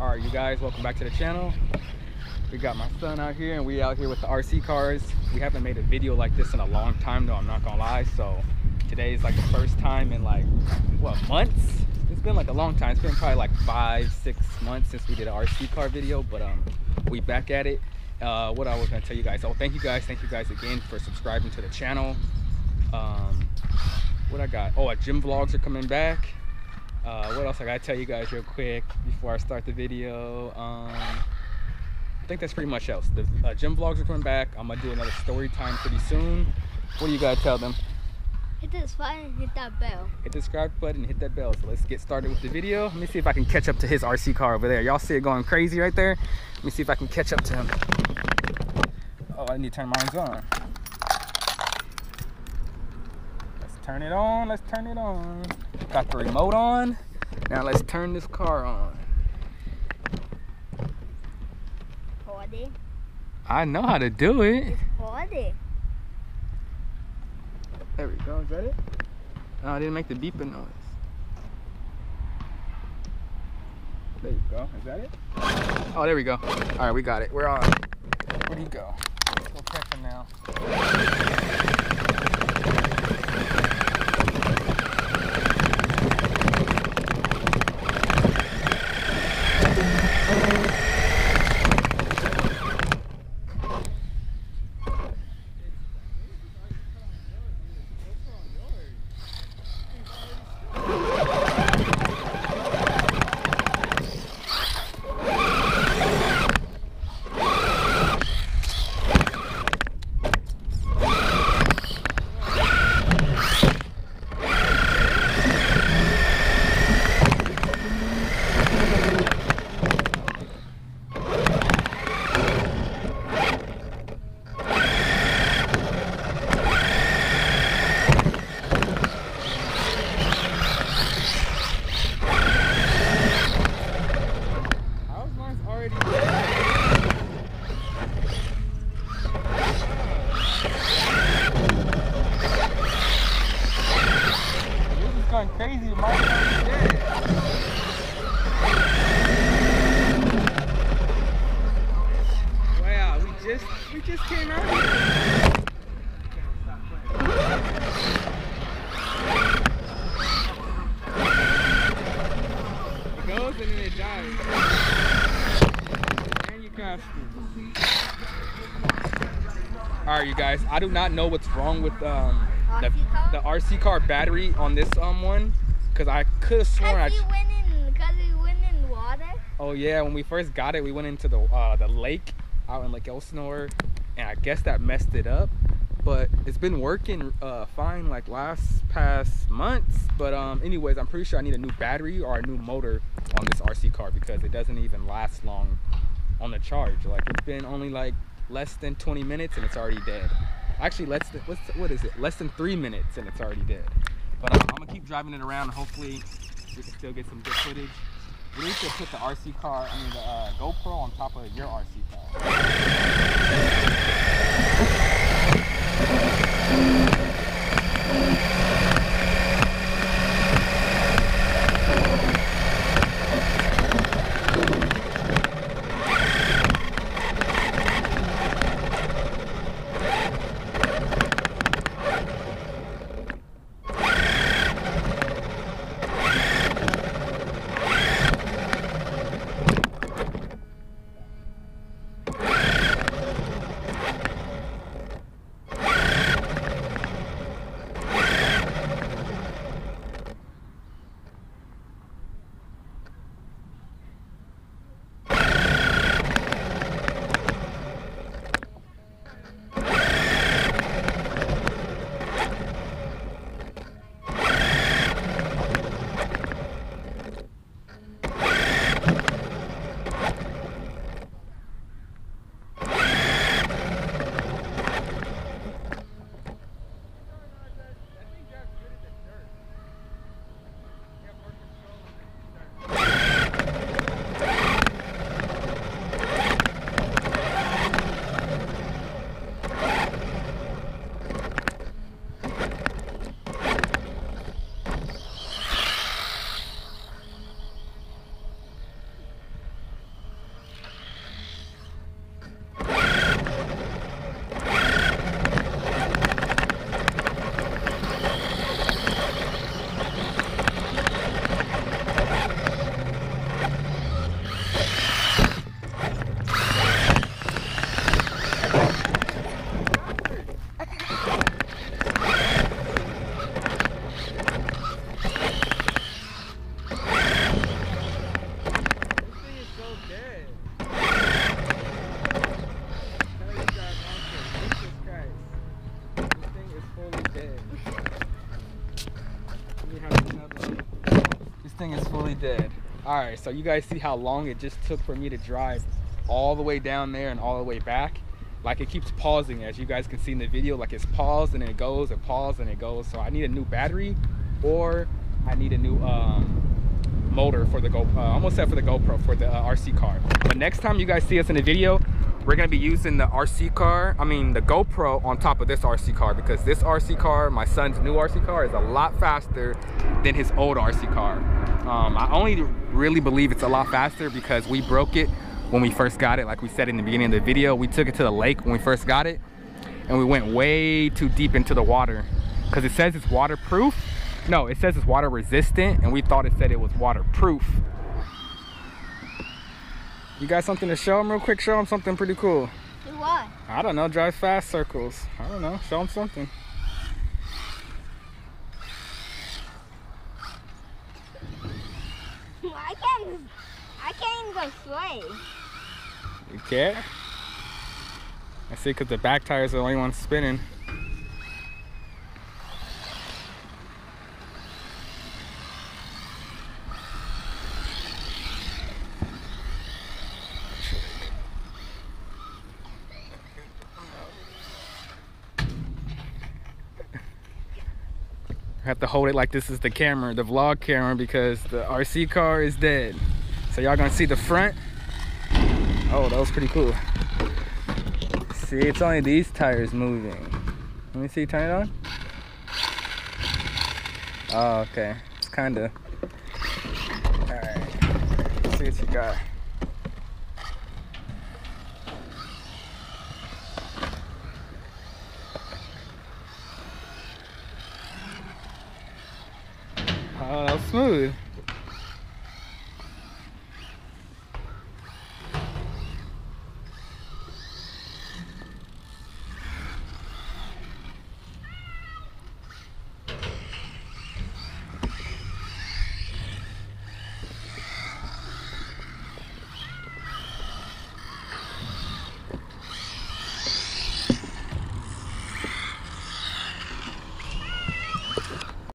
all right you guys welcome back to the channel. We got my son out here and we out here with the rc cars. We haven't made a video like this in a long time though i'm not gonna lie. So today is like the first time in like what months? It's been like a long time. It's been probably like five six months since we did an rc car video but um we back at it. Uh what i was gonna tell you guys oh thank you guys thank you guys again for subscribing to the channel. Um what i got? Oh our gym vlogs are coming back uh, what else I gotta tell you guys real quick before I start the video? Um, I think that's pretty much else. The uh, gym vlogs are coming back. I'm gonna do another story time pretty soon. What do you gotta tell them? Hit the subscribe and hit that bell. Hit the subscribe button, hit that bell. So let's get started with the video. Let me see if I can catch up to his RC car over there. Y'all see it going crazy right there? Let me see if I can catch up to him. Oh, I need to turn mine on. Let's turn it on. Let's turn it on. Got the remote on. Now let's turn this car on. Party. I know how to do it. Party. There we go. Is that it? Oh, I didn't make the beeping noise. There you go. Is that it? Oh, there we go. All right, we got it. We're on. Where'd he go? Let's go catch him now. How's mine's already dead? This is going crazy. Mine's already dead. We just came out. It goes and then it dies. And you crashed All right, you guys. I do not know what's wrong with um the, RC car? the RC car battery on this um one, cause I could have sworn I. We went in, cause we went in water. Oh yeah, when we first got it, we went into the uh, the lake out in Lake Elsinore, and I guess that messed it up. But it's been working uh, fine like last past months. But um, anyways, I'm pretty sure I need a new battery or a new motor on this RC car because it doesn't even last long on the charge. Like it's been only like less than 20 minutes and it's already dead. Actually, less than what's what is it? Less than three minutes and it's already dead. But um, I'm gonna keep driving it around. And hopefully, we can still get some good footage. We need to put the RC car, I mean the uh, GoPro on top of your RC car. This thing is fully dead. All right, so you guys see how long it just took for me to drive all the way down there and all the way back. Like it keeps pausing as you guys can see in the video, like it's paused and it goes, it paused and it goes. So I need a new battery or I need a new um, motor for the GoPro, uh, almost said for the GoPro, for the uh, RC car. But next time you guys see us in the video, we're gonna be using the RC car, I mean the GoPro on top of this RC car because this RC car, my son's new RC car, is a lot faster than his old RC car. Um, I only really believe it's a lot faster because we broke it when we first got it. Like we said in the beginning of the video, we took it to the lake when we first got it and we went way too deep into the water because it says it's waterproof. No, it says it's water resistant and we thought it said it was waterproof. You got something to show them real quick? Show them something pretty cool. Do what? I don't know, drive fast circles. I don't know, show them something. I can't. I can't even go straight. You can't? I see, because the back tires are the only ones spinning. I have to hold it like this is the camera, the vlog camera, because the RC car is dead. So y'all gonna see the front. Oh, that was pretty cool. See, it's only these tires moving. Let me see, turn it on. Oh, okay. It's kinda. Alright. See what you got. Oh, that was smooth.